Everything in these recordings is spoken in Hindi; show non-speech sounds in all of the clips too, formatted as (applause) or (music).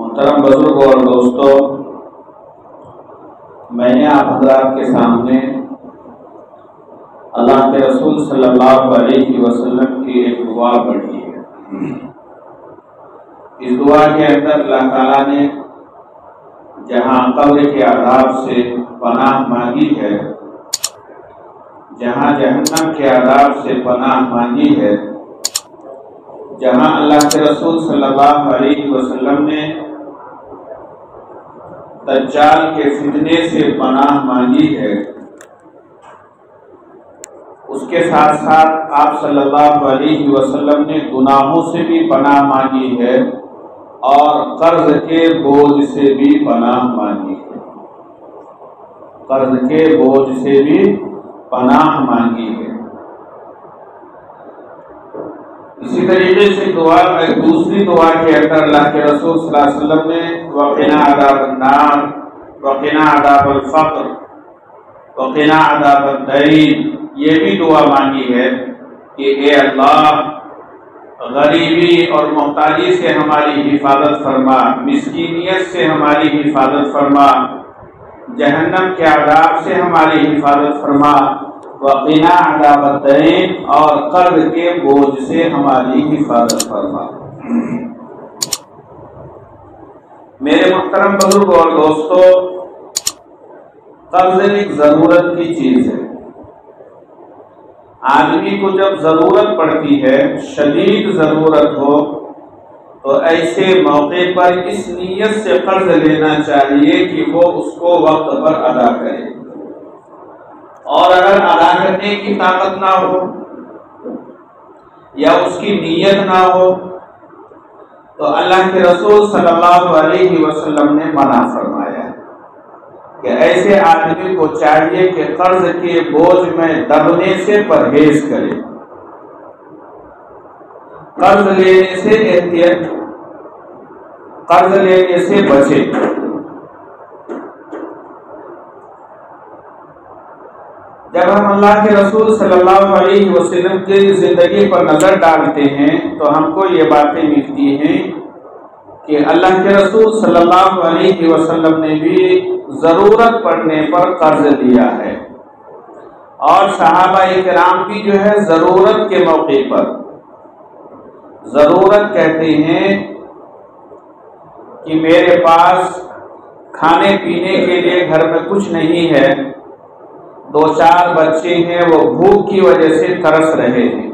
मोहतरम बुजुर्ग और दोस्तों मैंने आप हजरात के सामने अल्लाह के रसूल सल्लल्लाहु अलैहि वसल्लम की एक दुआ पढ़ी है। इस दुआ के अंदर अल्लाह ताला ने जहाँ कब्र के आदाब से पनाह मांगी है, जहाँ जहन्नम के आदाब से पनाह मांगी है, जहाँ अल्लाह के रसूल सल्लल्लाहु अलैहि वसल्लम ने दज्जाल के फितने से पनाह मांगी है उसके साथ साथ आप सल्लल्लाहु अलैहि वसल्लम ने गुनाहों से भी पनाह मांगी है और कर्ज के बोझ से भी पनाह मांगी है। कर्ज के बोझ से भी पनाह मांगी है। इसी तरीके से दुआ दूसरी दुआ के अंदर अल्लाह के रसूल वसल्लम ने, वकीना अदाब नाम वकीना अदाब फ़क्र वकीना ये भी दुआ मांगी है कि ए अल्लाह, गरीबी और मोहताजी से हमारी हिफाजत फरमा, मिसकीनियत से हमारी हिफाजत फरमा, जहन्नम के आदाब से हमारी हिफाजत फरमा, वकीना अदाबतैन और कर्ज के बोझ से हमारी हिफाजत फरमा। मेरे मुहतरम बुज़ुर्ग और दोस्तों कर्ज एक ज़रूरत की चीज़ है। आदमी को जब ज़रूरत पड़ती है, शदीद ज़रूरत हो तो ऐसे मौके पर इस नीयत से कर्ज लेना चाहिए कि वो उसको वक्त पर अदा करे। और अगर अदा करने की ताकत ना हो, या उसकी नीयत ना हो तो अल्लाह के रसूल सल्लल्लाहु अलैहि वसल्लम ने मना फरमाया कि ऐसे आदमी को चाहिए कि कर्ज के बोझ में दबने से परहेज करे। कर्ज लेने से एहतियात, कर्ज लेने से बचे। जब हम अल्लाह के रसूल सल्लल्लाहु अलैहि वसल्लम की ज़िंदगी पर नज़र डालते हैं तो हमको ये बातें मिलती हैं कि अल्लाह के रसूल सल्लल्लाहु अलैहि वसल्लम ने भी ज़रूरत पड़ने पर कर्ज लिया है। और सहाबा कराम भी जो है ज़रूरत के मौके पर, ज़रूरत कहते हैं कि मेरे पास खाने पीने के लिए घर में कुछ नहीं है। दो चार बच्चे हैं, वो भूख की वजह से तरस रहे हैं।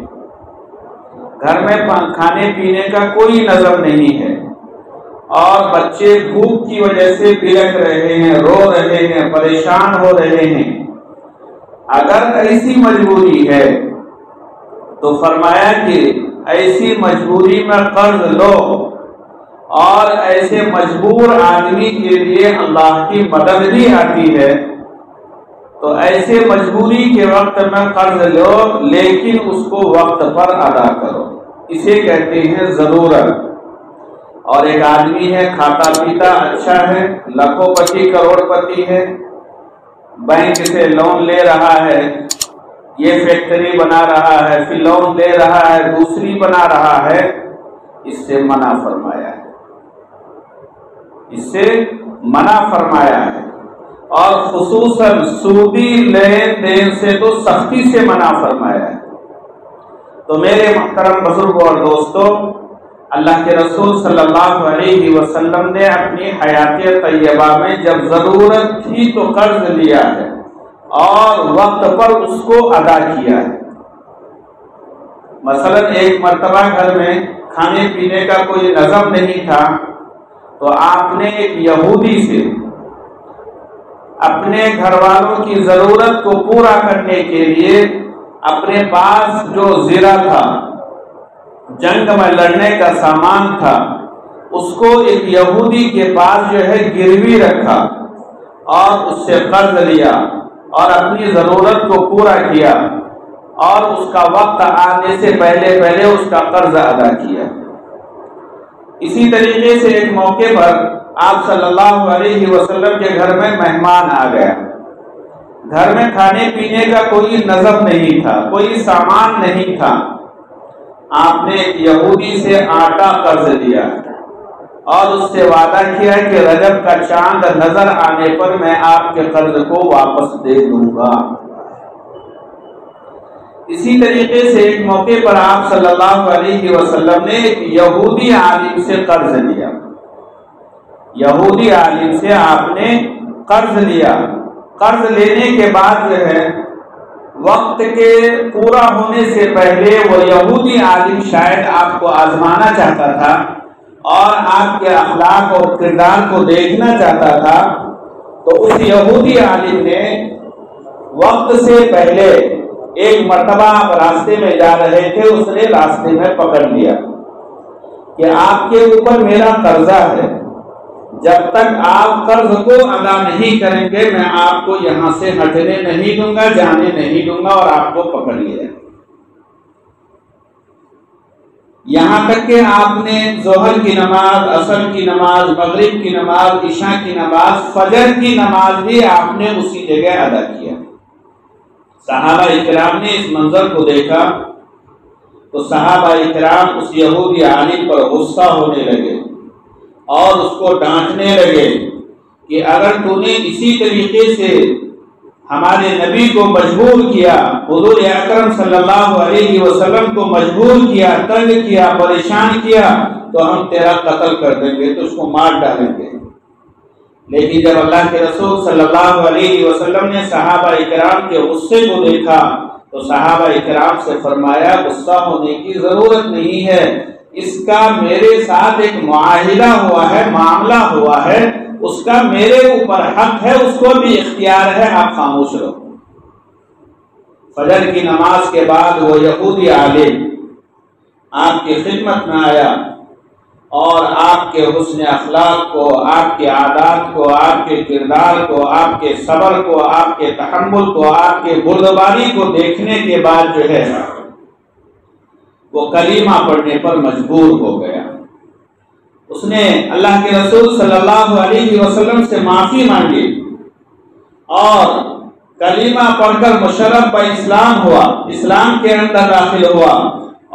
घर में खाने पीने का कोई नज़र नहीं है। और बच्चे भूख की वजह से बिलक रहे हैं, रो रहे हैं, परेशान हो रहे हैं। अगर ऐसी मजबूरी है तो फरमाया कि ऐसी मजबूरी में कर्ज लो और ऐसे मजबूर आदमी के लिए अल्लाह की मदद भी आती है। तो ऐसे मजबूरी के वक्त में कर्ज लो, लेकिन उसको वक्त पर अदा करो। इसे कहते हैं ज़रूरत। और एक आदमी है, खाता पीता अच्छा है, लाखोंपति, करोड़पति है, बैंक से लोन ले रहा है, ये फैक्ट्री बना रहा है, फिर लोन ले रहा है, दूसरी बना रहा है, इससे मना फरमाया है। इससे मना फरमाया है। और खसूसन सूदी लेन देन से तो सख्ती से मना फरमाया है। तो मेरे महतरम बुज़ुर्ग और दोस्तों अल्लाह के रसूल सल्लल्लाहु अलैहि वसल्लम ने अपनी हयात तैयबा में जब ज़रूरत थी तो कर्ज लिया है और वक्त पर उसको अदा किया है। मसलन एक मरतबा घर में खाने पीने का कोई नज़म नहीं था तो आपने एक यहूदी से अपने घर वालों की ज़रूरत को पूरा करने के लिए अपने पास जो ज़ीरा था जंग में लड़ने का सामान था। उसको एक यहूदी के पास जो है गिरवी रखा और उससे कर्ज लिया और अपनी ज़रूरत को पूरा किया और उसका वक्त आने से पहले पहले उसका कर्ज अदा किया। इसी तरीके से एक मौके पर आप सल्लल्लाहु अलैहि वसल्लम के घर में मेहमान आ गया। घर में खाने पीने का कोई नजम नहीं था, कोई सामान नहीं था। आपने यहूदी से आटा कर्ज लिया। और उससे वादा किया कि रजब का चाँद नज़र आने पर मैं आपके कर्ज को वापस दे दूँगा। इसी तरीके से एक मौके पर आप सल्लल्लाहु अलैहि वसल्लम ने एक यहूदी आलिम से कर्ज लिया। यहूदी आलिम से आपने कर्ज लिया। कर्ज लेने के बाद जो है वक्त के पूरा होने से पहले वो यहूदी आलिम शायद आपको आजमाना चाहता था और आपके अखलाक और किरदार को देखना चाहता था तो उस यहूदी आलिम ने वक्त से पहले एक मरतबा आप रास्ते में जा रहे थे, उसने रास्ते में पकड़ लिया कि आपके ऊपर मेरा कर्जा है। जब तक आप कर्ज को अदा नहीं करेंगे, मैं आपको यहाँ से हटने नहीं दूँगा, जाने नहीं दूँगा और आपको पकड़ लिया। यहाँ तक कि आपने जोहर की नमाज़, असर की नमाज़, मगरिब की नमाज़ ईशा की नमाज़, फजर की नमाज़ भी आपने उसी जगह अदा किया। सहाबा इकराम ने इस मंजर को देखा तो सहाबा इकराम उस यहूदी आलिम पर गुस्सा होने लगे। और उसको डांटने लगे कि अगर तूने इसी तरीके से हमारे नबी को मजबूर किया अकरम सल्लल्लाहु अलैहि वसल्लम को मजबूर किया, तंग किया, परेशान किया तो हम तेरा कत्ल कर देंगे तो उसको मार डालेंगे। लेकिन जब अल्लाह के रसूल सल्लल्लाहु अलैहि वसल्लम ने सहाबा इकराम के गुस्से को देखा तो सहाबा इकराम से फरमाया, गुस्सा होने की ज़रूरत नहीं है। इसका मेरे साथ एक मुआहिदा हुआ है, मामला हुआ है, उसका मेरे ऊपर हक है, उसको भी इख्तियार है, आप खामोश रहो। फजर की नमाज़ के बाद वो यहूदी आलिम, आपकी खिदमत में आया और आपके हुसन अखलाक को, आपके आदात को, आपके किरदार को, आपके सबर को, आपके तहमुल को, आपके बुरदबारी को देखने के बाद जो है वो कलीमा पढ़ने पर मजबूर हो गया। उसने अल्लाह के रसूल सल्लल्लाहु अलैहि वसल्लम से माफ़ी मांगी और कलीमा पढ़कर मुशरफ पर इस्लाम हुआ, इस्लाम के अंदर दाखिल हुआ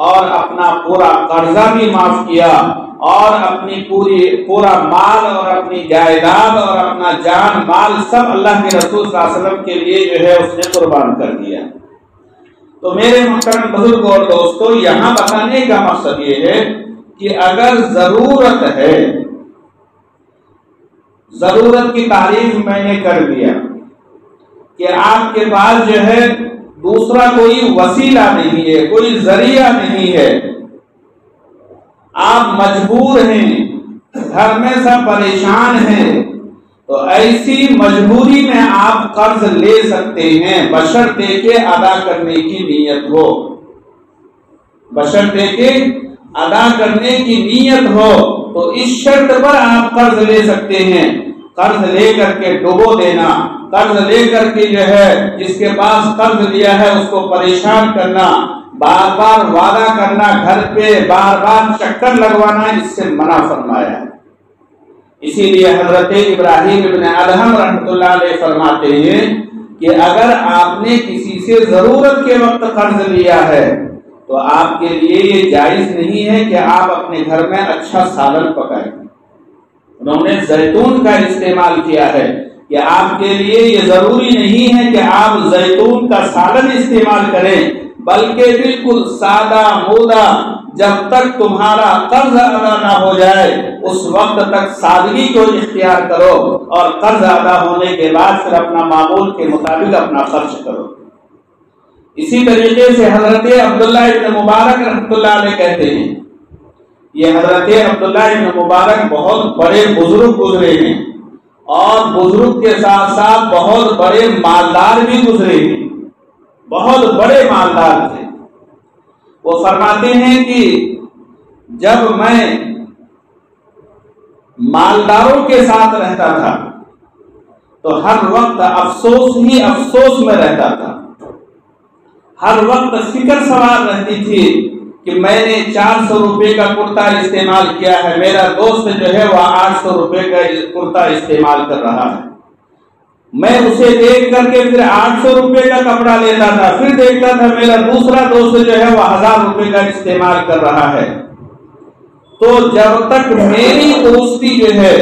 और अपना पूरा कर्जा भी माफ़ किया और अपनी पूरी, पूरा माल और अपनी जायदाद और अपना जान माल सब अल्लाह के रसूल वसल्लम के लिए जो है उसने कुर्बान कर दिया। तो मेरे मोहतरम बुज़ुर्ग और दोस्तों, यहाँ बताने का मकसद ये है कि अगर ज़रूरत है, ज़रूरत की तारीफ़ मैंने कर दिया, कि आपके पास जो है दूसरा कोई वसीला नहीं है, कोई ज़रिया नहीं है, आप मजबूर हैं, घर में सब परेशान हैं तो ऐसी मजबूरी में आप कर्ज ले सकते हैं, बशर्ते के अदा करने की नीयत हो। बशर्ते के अदा करने की नीयत हो तो इस शर्त पर आप कर्ज ले सकते हैं। कर्ज लेकर के डुबो देना, कर्ज लेकर के जो है, जिसके पास कर्ज लिया है, उसको परेशान करना बार बार वादा करना, घर पे बार बार चक्कर लगवाना, इससे मना फरमाया है। इसीलिए हज़रत इब्राहिम इबन फरमाते हैं कि अगर आपने किसी से ज़रूरत के वक्त कर्ज लिया है तो आपके लिए ये जायज़ नहीं है कि आप अपने घर में अच्छा सालन पकाएँ। उन्होंने जैतून का इस्तेमाल किया है कि आपके लिए ये ज़रूरी नहीं है कि आप जैतून का सालन इस्तेमाल करें। बल्कि बिल्कुल सादा मोदा, जब तक तुम्हारा कर्ज अदा ना हो जाए, उस वक्त तक सादगी को इख्तियार करो और कर्ज अदा होने के बाद फिर अपना मामूल के मुताबिक अपना खर्च करो। इसी तरीके से हज़रत अब्दुल्ला इब्न मुबारक रहमतुल्लाह कहते हैं। ये हज़रत अब्दुल्ला इब्न मुबारक बहुत बड़े बुज़ुर्ग गुजरे हैं और बुज़ुर्ग के साथ साथ बहुत बड़े मालदार भी गुजरे हैं। बहुत बड़े मालदार थे। वो फरमाते हैं कि जब मैं मालदारों के साथ रहता था तो हर वक्त अफसोस ही अफसोस में रहता था। हर वक्त फ़िक्र सवार रहती थी कि मैंने चार सौ रुपये का कुर्ता इस्तेमाल किया है। मेरा दोस्त जो है वह आठ सौ का कुर्ता इस्तेमाल कर रहा है। मैं उसे देख करके फिर आठ सौ का कपड़ा लेता था। फिर देखता था मेरा दूसरा दोस्त जो है वह हज़ार रुपये का इस्तेमाल कर रहा है। तो जब तक मेरी दोस्ती जो है,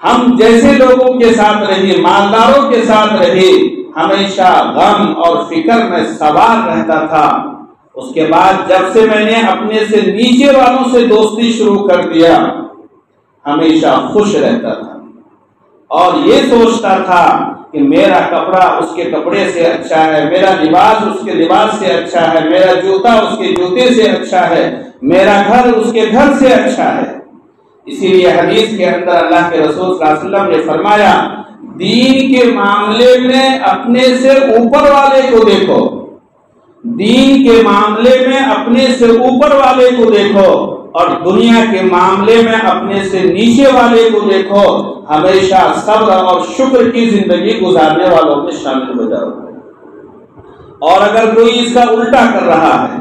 हम जैसे लोगों के साथ रही मालदारों के साथ रही हमेशा गम और फ़िक्र में सवार रहता था। उसके बाद जब से मैंने अपने से नीचे वालों से दोस्ती शुरू कर दिया, हमेशा खुश रहता था। और ये सोचता था कि मेरा कपड़ा उसके कपड़े से अच्छा है, मेरा लिबास उसके लिबास से अच्छा है, मेरा जूता उसके जूते से अच्छा है, मेरा घर उसके घर से अच्छा है। इसीलिए हदीस के अंदर अल्लाह के रसूल ने फरमाया, दीन के मामले में अपने से ऊपर वाले को देखो। दीन के मामले में अपने से ऊपर वाले को देखो। और दुनिया के मामले में अपने से नीचे वाले को देखो, हमेशा सब्र और शुक्र की ज़िंदगी गुजारने वालों में शामिल हो जाओ। और अगर कोई इसका उल्टा कर रहा है,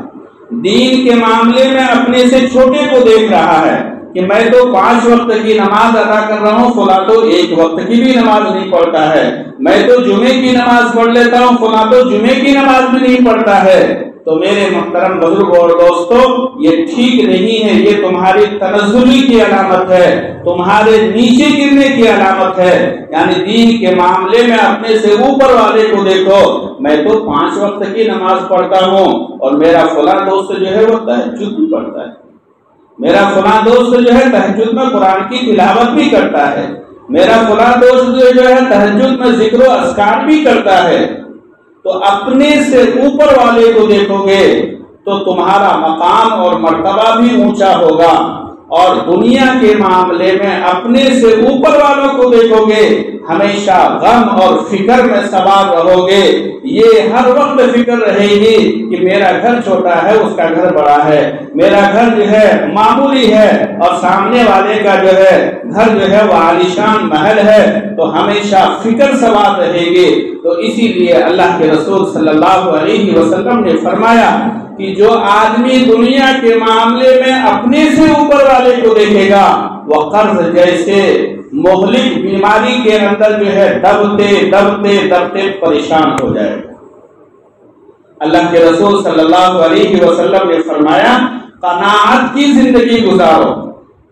दीन के मामले में अपने से छोटे को देख रहा है कि मैं तो पाँच वक्त की नमाज़ अदा कर रहा हूँ, फुला तो एक वक्त की भी नमाज़ नहीं पढ़ता है। मैं तो जुमे की नमाज़ पढ़ लेता हूँ, फुला तो जुमे की नमाज़ भी नहीं पढ़ता है। तो मेरे मुहतरम बुज़ुर्ग और दोस्तों, ये ठीक नहीं है, ये तुम्हारी तनजुली की अलामत है, तुम्हारे नीचे गिरने की अलामत है। यानी दीन के मामले में अपने से ऊपर वाले को देखो, मैं तो पाँच वक्त की नमाज़ पढ़ता हूँ और मेरा फला दोस्त जो है वो तहजुद भी पढ़ता है। मेरा फुला दोस्त जो है तहजुद में कुरान की तिलावत भी करता है। मेरा फुला दोस्त जो है तहजुद में ज़िक्र अस्कार भी करता है। तो अपने से ऊपर वाले को देखोगे तो तुम्हारा मकाम और मर्तबा भी ऊँचा होगा। और दुनिया के मामले में अपने से ऊपर वालों को देखोगे, हमेशा गम और फ़िक्र में सवार रहोगे। ये हर वक्त फ़िक्र रहेगी कि मेरा घर छोटा है, उसका घर बड़ा है। मेरा घर जो है मामूली है और सामने वाले का जो है घर जो है वो आलिशान महल है तो हमेशा फ़िक्र सवार रहेगी। तो इसीलिए अल्लाह के रसूल सल्लल्लाहु अलैहि वसल्लम ने फरमाया कि जो आदमी दुनिया के मामले में अपने से ऊपर वाले को देखेगा, वह कर्ज जैसे मोहलिक बीमारी के अंदर जो है दबते दबते दबते परेशान हो जाए अल्लाह के रसूल सल्लल्लाहु अलैहि वसल्लम ने फरमाया कनात की ज़िंदगी गुजारो।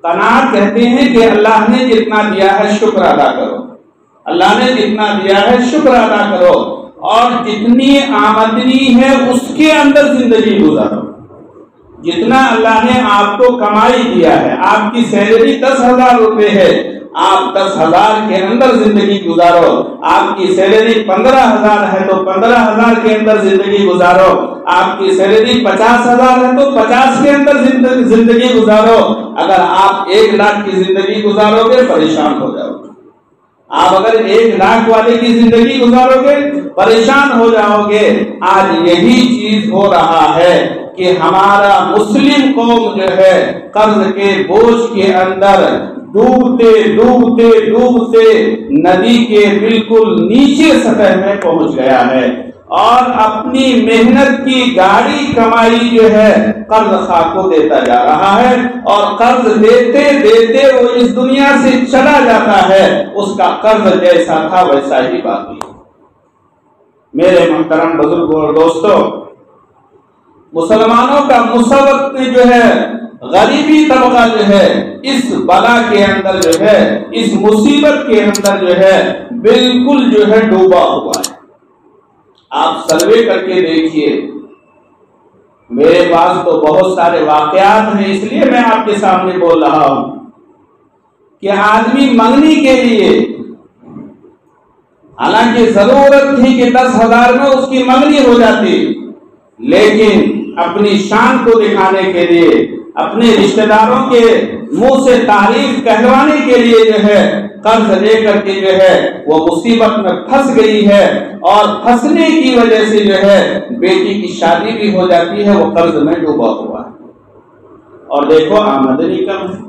कनात कहते हैं कि अल्लाह ने जितना दिया है, शुक्र अदा करो। अल्लाह ने जितना दिया है, शुक्र अदा करो। और जितनी आमदनी है उसके अंदर ज़िंदगी गुजारो। जितना अल्लाह ने आपको कमाई दिया है, आपकी सैलरी दस हज़ार रुपए है, आप दस हज़ार के अंदर ज़िंदगी गुजारो। आपकी सैलरी पंद्रह हज़ार है तो पंद्रह हज़ार के अंदर ज़िंदगी गुजारो। आपकी सैलरी पचास हज़ार है तो पचास के अंदर ज़िंदगी गुजारो। अगर आप एक लाख की ज़िंदगी गुजारोगे, परेशान हो जाओगे। आप अगर एक लाख वाले की ज़िंदगी गुजारोगे, परेशान हो जाओगे। आज यही चीज़ हो रहा है कि हमारा मुस्लिम कौम जो है, कर्ज के बोझ के अंदर डूबते डूबते डूबते नदी के बिल्कुल नीचे सतह में पहुँच गया है। और अपनी मेहनत की गाड़ी कमाई जो है, कर्ज खा को देता जा रहा है और कर्ज देते देते वो इस दुनिया से चला जाता है, उसका कर्ज जैसा था, वैसा ही बाकी मेरे मोहतरम बुज़ुर्ग और दोस्तों, मुसलमानों का मुसबत जो है, गरीबी तबका जो है, इस बला के अंदर जो है, इस मुसीबत के अंदर जो है, बिल्कुल जो है डूबा हुआ है। आप सर्वे करके देखिए। मेरे पास तो बहुत सारे वाकयात हैं, इसलिए मैं आपके सामने बोल रहा हूँ कि आदमी मंगनी के लिए, हालाँकि ज़रूरत थी कि दस हज़ार में उसकी मंगनी हो जाती, लेकिन अपनी शान को दिखाने के लिए, अपने रिश्तेदारों के मुँह से तारीफ़ कहलवाने के लिए जो है कर्ज लेकर के जो है वो मुसीबत में फंस गई है और फंसने की वजह से जो है, बेटी की शादी भी हो जाती है वो कर्ज में डूबा हुआ है। और देखो, आमदनी कम है।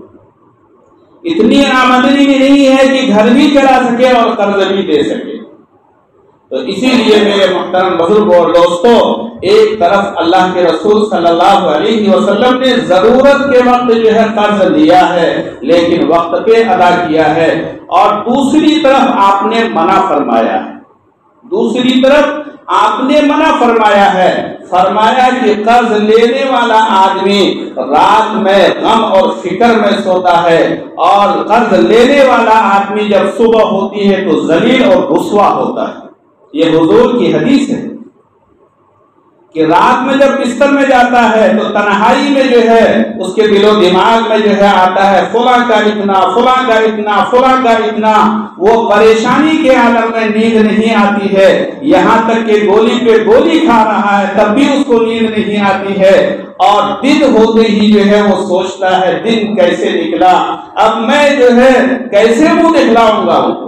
इतनी आमदनी भी नहीं है कि घर भी चला सके और कर्ज भी दे सके। तो इसीलिए मेरे मोहतरम बुज़ुर्ग और दोस्तों, एक तरफ़ अल्लाह के रसूल सल्लल्लाहु अलैहि वसल्लम ने ज़रूरत के वक्त जो है कर्ज लिया है, लेकिन वक्त पे अदा किया है। और दूसरी तरफ़ आपने मना फरमाया। है दूसरी तरफ़ आपने मना फरमाया है। फरमाया कि कर्ज लेने वाला आदमी रात में गम और फ़िक्र में सोता है और कर्ज लेने वाला आदमी जब सुबह होती है तो जलील और रुसवा होता है। ये हुजूर की हदीस है कि रात में जब बिस्तर में जाता है तो तनहाई में जो है, उसके दिलो दिमाग में जो है आता है, फुला का इतना, फुला का इतना, फुला का इतना। वो परेशानी के आलम में नींद नहीं आती है। यहाँ तक कि गोली पे गोली खा रहा है, तब भी उसको नींद नहीं आती है। और दिन होते ही जो है, वो सोचता है, दिन कैसे निकला? अब मैं जो है, कैसे मुँह दिखलाऊँगा?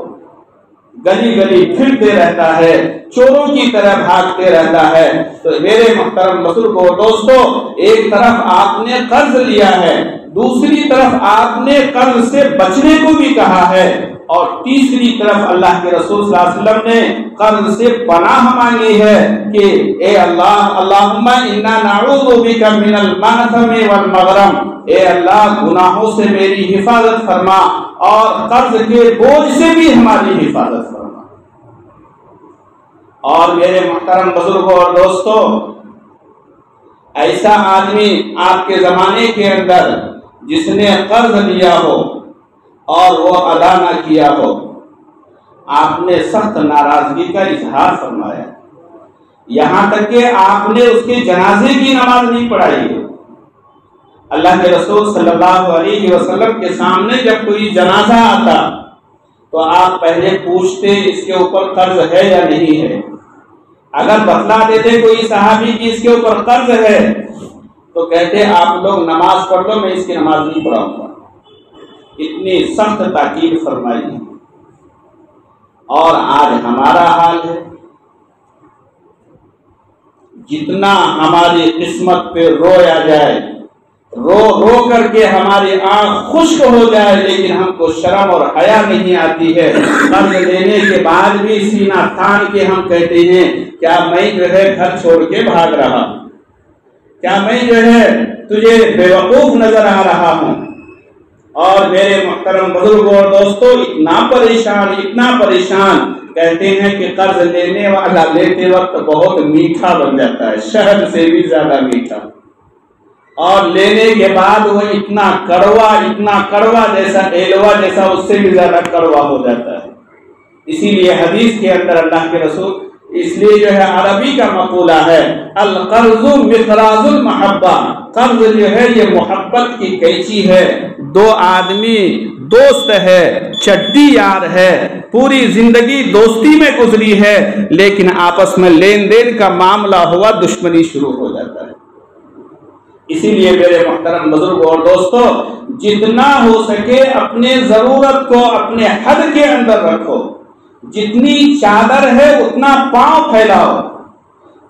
गली गली फिरते रहता है। चोरों की तरह भागते रहता है। तो मेरे मोहतरम को दोस्तों, एक तरफ़ आपने कर्ज लिया है, दूसरी तरफ़ आपने कर्ज से बचने को भी कहा है, और तीसरी तरफ़ अल्लाह के रसूल वसल्लम ने कर्ज से पनाह मांगी है कि, ए अल्लाह, अल्लाहुम्मा इन्ना नाऊज़ु बिका मिनल वल मगरम। ए अल्लाह, गुनाहों से मेरी हिफाजत फरमा और कर्ज के बोझ से भी हमारी हिफाजत फरमा। और मेरे मोहतरम बुज़ुर्गों और दोस्तों, ऐसा आदमी आपके जमाने के अंदर जिसने कर्ज लिया हो और वो अदा ना किया हो, आपने सख्त नाराज़गी का इजहार फरमाया। यहाँ तक कि आपने उसके जनाजे की नमाज़ नहीं पढ़ाई अल्लाह के रसूल सल्लल्लाहु अलैहि वसल्लम के सामने जब कोई जनाजा आता तो आप पहले पूछते इसके ऊपर कर्ज है या नहीं है। अगर बतला देते कोई साहबी की इसके ऊपर कर्ज है तो कहते आप लोग नमाज़ पढ़ लो, मैं इसकी नमाज़ नहीं पढ़ाऊँगा। इतनी सख्त ताकीद फरमाई है और आज हमारा हाल है। जितना हमारी किस्मत पे रोया जाए रो रो करके हमारी आँख खुश्क हो जाए, लेकिन हमको शर्म और हया नहीं आती है। कर्ज लेने के बाद भी सीना थान के हम कहते हैं, क्या मैं जो है घर छोड़ के भाग रहा क्या मैं जो है तुझे बेवकूफ़ नज़र आ रहा हूँ? और मेरे मोहतरम बुज़ुर्ग और दोस्तों, इतना परेशान इतना परेशान, कहते हैं कि कर्ज लेने वाला लेते वक्त बहुत मीठा बन जाता है, शहद से भी ज़्यादा मीठा। और लेने के बाद वो इतना कड़वा इतना कड़वा जैसा एलवा जैसा उससे भी ज़्यादा कड़वा हो जाता है। इसीलिए हदीस के अंदर अल्लाह के रसूल इसलिए जो है अरबी का मकूला है अल कर्जु मिसराजुल महब्बा। कर्ज जो है ये मोहब्बत की कैची है। दो आदमी दोस्त है, चड्डी यार है, पूरी ज़िंदगी दोस्ती में गुजरी है, लेकिन आपस में लेन देन का मामला हुआ, दुश्मनी शुरू हो जाता है। इसीलिए मेरे मोहतरम बुज़ुर्ग और दोस्तों, जितना हो सके अपने ज़रूरत को अपने हद के अंदर रखो। जितनी चादर है, उतना पाँव फैलाओ।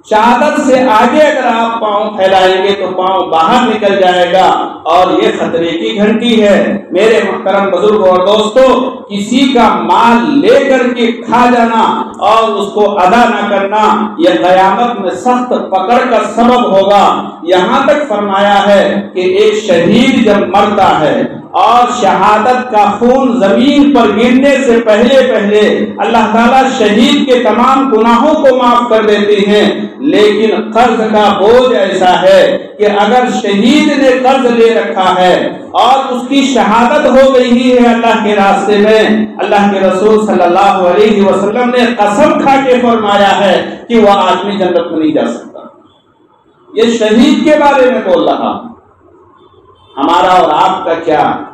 चादर से आगे अगर आप पाँव फैलाएँगे तो पाँव बाहर निकल जाएगा। और ये खतरे की घंटी है। मेरे मुहतरम बुज़ुर्ग और दोस्तों, किसी का माल लेकर के खा जाना और उसको अदा न करना, यह कयामत में सख्त पकड़ का सबब होगा। यहाँ तक फरमाया है कि एक शहीद जब मरता है और शहादत का खून ज़मीन पर गिरने से पहले पहले अल्लाह ताला शहीद के तमाम गुनाहों को माफ़ कर देते हैं। लेकिन कर्ज का बोझ ऐसा है कि अगर शहीद ने कर्ज ले रखा है और उसकी शहादत हो गई ही है अल्लाह के रास्ते में, अल्लाह के रसूल सल्लल्लाहु अलैहि वसल्लम ने कसम खा के फरमाया है कि वह आदमी जन्नत में नहीं जा सकता। ये शहीद के बारे में बोल रहा। हमारा और आपका क्या?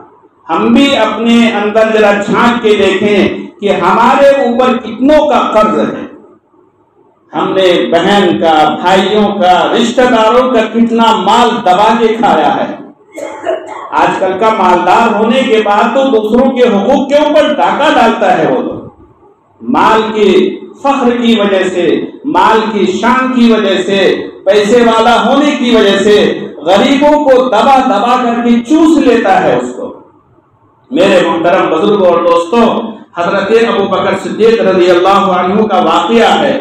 हम भी अपने अंदर जरा झाँक के देखें कि हमारे ऊपर कितनों का कर्ज है। हमने बहन का, भाइयों का, रिश्तेदारों का कितना माल दबा के खाया है। आजकल का मालदार होने के बाद तो दूसरों के हकूक के ऊपर डाका डालता है वो लोग। माल के फख्र की वजह से, माल की शान की वजह से, पैसे वाला होने की वजह से गरीबों को दबा दबा करके चूस लेता है उसको। मेरे मुहतरम बुज़ुर्ग और दोस्तों, हज़रत अबू बकर सिद्दीक रज़ी अल्लाह का वाकया है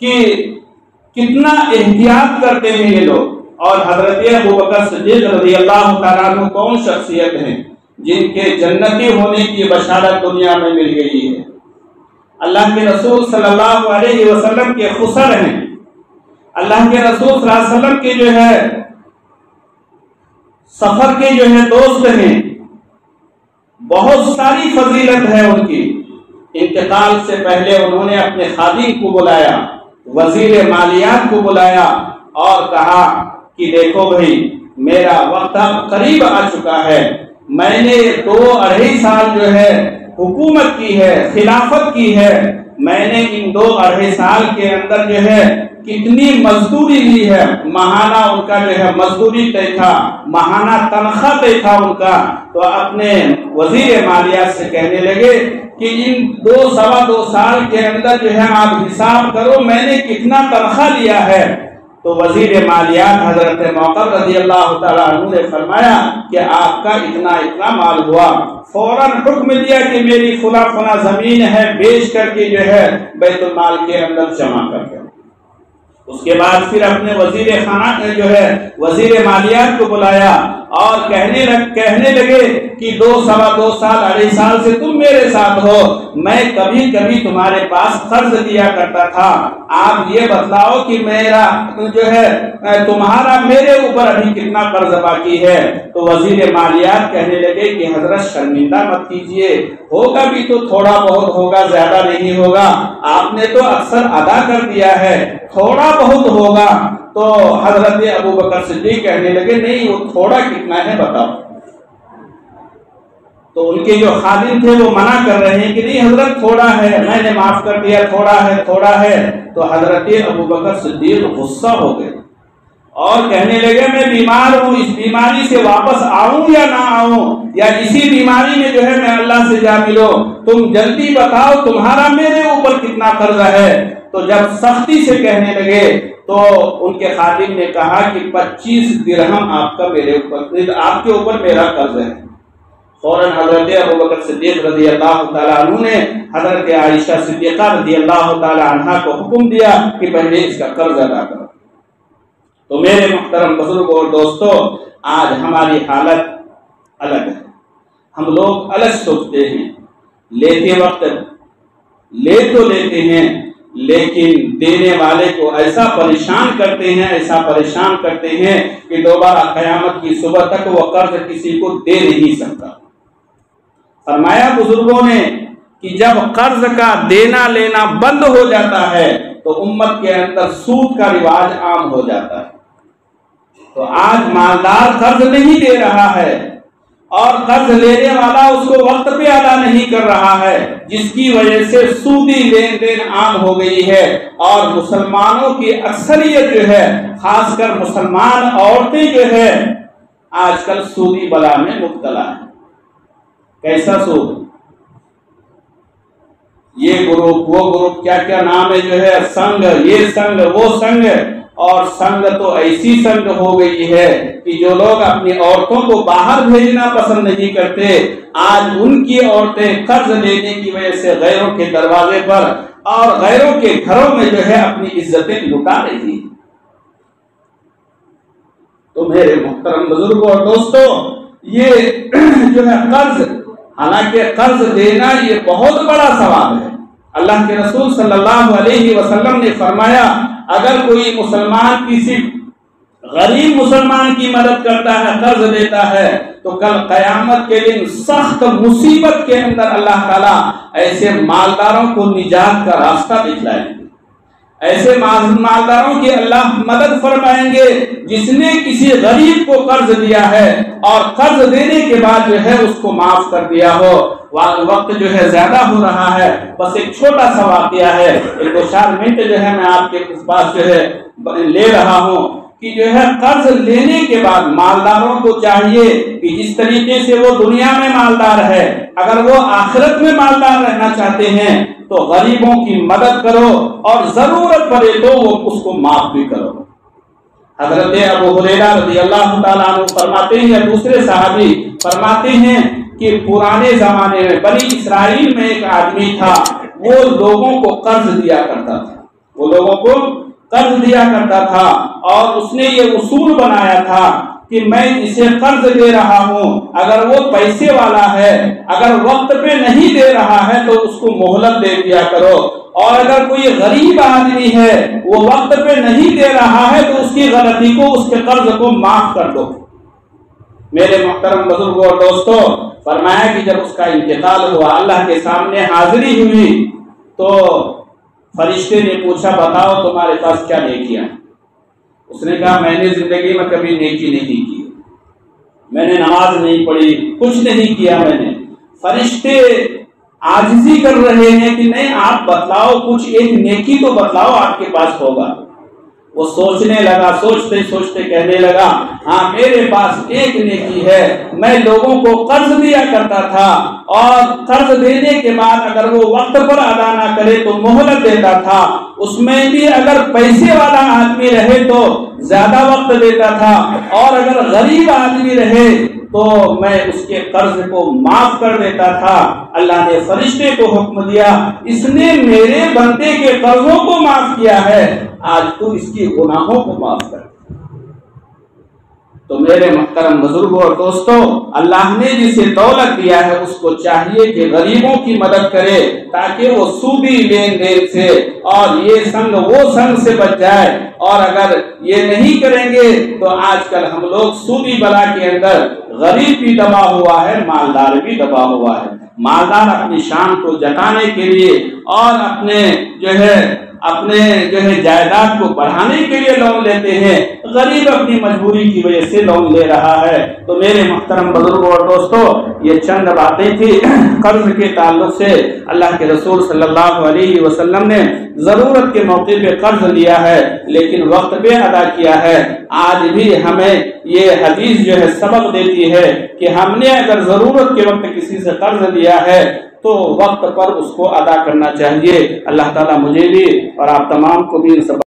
कि कितना एहतियात करते हैं ये लोग। और हज़रत अबू बकर सिद्दीक रज़ी अल्लाह कौन शख्सियत हैं? जिनके जन्नती होने की बशारत दुनिया में मिल गई है। अल्लाह के रसूल सल्लल्लाहु अलैहि वसल्लम के खुसर हैं। अल्लाह के रसूल वसल्लम के जो है, सफ़र के जो है दोस्त हैं। बहुत सारी फजीलत है उनकी। इंतकाल से पहले उन्होंने अपने खादिम को बुलाया, वज़ीर मालियात को बुलाया और कहा कि देखो भाई, मेरा वक्त अब करीब आ चुका है। मैंने दो अढ़ाई साल जो है हुकूमत की है, खिलाफत की है। मैंने इन दो अढ़ाई साल के अंदर जो है कितनी मजदूरी ली है। महाना उनका जो है मजदूरी तय था, महाना तनख्वाह तय था उनका। तो अपने वज़ीर मालिया से कहने लगे कि इन दो, सवा दो साल के अंदर जो है आप हिसाब करो मैंने कितना तनख्वाह लिया है। तो वज़ीर मालियात हज़रत मौकर रज़ी अल्लाह ने फरमाया कि आपका इतना इतना माल हुआ। फ़ौरन हुक्म दिया कि मेरी फुला फुला ज़मीन है, बेच करके जो है बैतुल माल के अंदर जमा कर दो। उसके बाद फिर अपने वज़ीर खाना ने जो है वज़ीर मालियात को बुलाया। और कहने लग, कहने लगे कि दो सवा दो साल, अढ़ाई साल से तुम मेरे साथ हो। मैं कभी कभी तुम्हारे पास कर्ज दिया करता था। आप ये बतलाओ कि मेरा, जो है तुम्हारा मेरे ऊपर अभी कितना कर्ज बाकी है? तो वज़ीर मालियात कहने लगे कि हज़रत, शर्मिंदा मत कीजिए। होगा भी तो थोड़ा बहुत होगा, ज़्यादा नहीं होगा। आपने तो अक्सर अदा कर दिया है। थोड़ा बहुत होगा। तो हज़रत अबू बकर सिद्दीक कहने लगे, नहीं, वो थोड़ा कितना है, बताओ। तो उनके जो खादिम थे, वो मना कर रहे हैं कि, नहीं, हज़रत थोड़ा है, मैंने माफ़ कर दिया, थोड़ा है थोड़ा है। तो हज़रत अबू बकर सिद्दीक गुस्सा हो गए और कहने लगे, मैं बीमार हूँ, इस बीमारी से वापस आऊँ या ना आऊँ? या इसी बीमारी में जो है, मैं अल्लाह से जा मिलो? तुम जल्दी बताओ, तुम्हारा मेरे ऊपर कितना कर्ज है? तो जब सख्ती से कहने लगे तो उनके खादिम ने कहा कि 25 दिरहम आपका मेरे ऊपर आपके ऊपर मेरा कर्ज है। फ़ौरन हज़रत अबू बकर सिद्दीक रज़ी अल्लाह ने हज़रत आयशा सिद्दीका रज़ी अल्लाह को हुक्म दिया कि पहले इसका कर्ज अदा करो। तो मेरे मुहतरम बुज़ुर्ग और दोस्तों, आज हमारी हालत अलग है। हम लोग अलग सोचते हैं। लेते वक्त ले तो लेते हैं लेकिन देने वाले को ऐसा परेशान करते हैं, ऐसा परेशान करते हैं कि दोबारा कयामत की सुबह तक वह कर्ज किसी को दे नहीं सकता। फरमाया बुज़ुर्गों ने कि जब कर्ज का देना लेना बंद हो जाता है तो उम्मत के अंदर सूद का रिवाज आम हो जाता है। तो आज मालदार कर्ज नहीं दे रहा है और कर्ज लेने वाला उसको वक्त पे अदा नहीं कर रहा है, जिसकी वजह से सूदी लेन देन आम हो गई है। और मुसलमानों की अक्सरियत जो है, खासकर मुसलमान औरतें जो है, आजकल सूदी बला में मुबतला है। कैसा सूद? ये ग्रुप, वो ग्रुप क्या क्या नाम है जो है, संघ, ये संघ, वो संघ। और संघ तो ऐसी संघ हो गई है कि जो लोग अपनी औरतों को बाहर भेजना पसंद नहीं करते, आज उनकी औरतें कर्ज लेने की वजह से गैरों के दरवाजे पर और गैरों के घरों में जो है अपनी इज्जतें लुटा रही तो मेरे मुहतरम बुज़ुर्ग और दोस्तों, ये (clears throat) जो है कर्ज, हालाँकि कर्ज देना ये बहुत बड़ा सवाल है। अल्लाह के रसूल सल्लल्लाहु अलैहि वसल्लम ने फरमाया अगर कोई मुसलमान किसी गरीब मुसलमान की मदद करता है, कर्ज देता है तो कल कयामत के दिन सख्त मुसीबत के अंदर अल्लाह ताला ऐसे मालदारों को निजात का रास्ता दिखलाएँगे। ऐसे मालदारों की अल्लाह मदद फरमाएँगे, जिसने किसी गरीब को कर्ज दिया है और कर्ज देने के बाद जो है उसको माफ़ कर दिया हो। वक्त जो है ज़्यादा हो रहा है। बस एक छोटा सा वाक्य है। एक दो चार मिनट जो है मैं आपके पास जो है ले रहा हूँ कि जो है कर्ज लेने के बाद मालदारों को चाहिए कि जिस तरीके से वो दुनिया में मालदार है, अगर वो आखिरत में मालदार रहना चाहते हैं तो गरीबों की मदद करो और ज़रूरत पड़े तो वो उसको माफ़ भी करो। हज़रत अबू हुरैरा रज़ी अल्लाह तआला फरमाते हैं, दूसरे साहबी फरमाते हैं कि पुराने जमाने में बनी इसराइल में एक आदमी था, वो लोगों को कर्ज दिया करता था। वो लोगों को कर्ज दिया करता था और उसने ये उसूल बनाया था कि मैं इसे कर्ज दे रहा हूँ। अगर वो पैसे वाला है, अगर वक्त पे नहीं दे रहा है तो उसको मोहलत दे दिया करो। और अगर कोई गरीब आदमी है, वो वक्त पे नहीं दे रहा है तो उसकी गलती को, उसके कर्ज को माफ़ कर दो। मेरे मोहतरम बुज़ुर्ग और दोस्तों फरमाया कि जब उसका इंतकाल हुआ, अल्लाह के सामने हाजिरी हुई तो फरिश्ते ने पूछा, बताओ तुम्हारे पास क्या नेकियाँ उसने कहा, मैंने ज़िंदगी में कभी नेकी नहीं की। मैंने नमाज़ नहीं पढ़ी, कुछ नहीं किया मैंने। फरिश्ते आजिजी कर रहे हैं कि नहीं, आप बतलाओ, कुछ एक नेकी तो बतलाओ आपके पास होगा। वो सोचने लगा, सोचते सोचते कहने लगा हाँ मेरे पास एक नेकी है। मैं लोगों को कर्ज दिया करता था और कर्ज देने के बाद अगर वो वक्त पर अदा ना करे तो मोहलत देता था। उसमें भी अगर पैसे वाला आदमी रहे तो ज़्यादा वक्त देता था, और अगर गरीब आदमी रहे तो मैं उसके कर्ज को माफ़ कर देता था। अल्लाह ने फरिश्ते को हुक्म दिया, इसने मेरे बंदे के कर्जों को माफ़ किया है, आज तू इसकी गुनाहों को माफ़ कर तो मेरे मुहतरम बुजुर्गो और दोस्तों, अल्लाह ने जिसे दौलत दिया है, उसको चाहिए कि गरीबों की मदद करे, ताकि वो सूदी लेन देन से और ये संग, वो संग से बच जाए। और अगर ये नहीं करेंगे तो आजकल हम लोग सूदी बला के अंदर गरीब भी दबा हुआ है, मालदार भी दबा हुआ है। मालदार अपनी शान को जताने के लिए और अपने जो है अपने जो है जायदाद को बढ़ाने के लिए लोन लेते हैं, गरीब अपनी मजबूरी की वजह से लोन ले रहा है। तो मेरे मुख्तरम बुज़ुर्गों और दोस्तों, ये चंद बातें थी। (clears throat) कर्ज के ताल्लुक से अल्लाह के रसूल सल्लल्लाहु अलैहि वसल्लम ने ज़रूरत के मौके पे कर्ज लिया है, लेकिन वक्त पे अदा किया है। आज भी हमें ये हदीस जो है सबक देती है कि हमने अगर ज़रूरत के वक्त किसी से कर्ज लिया है तो वक्त पर उसको अदा करना चाहिए। अल्लाह ताला मुझे भी और आप तमाम को भी इन सब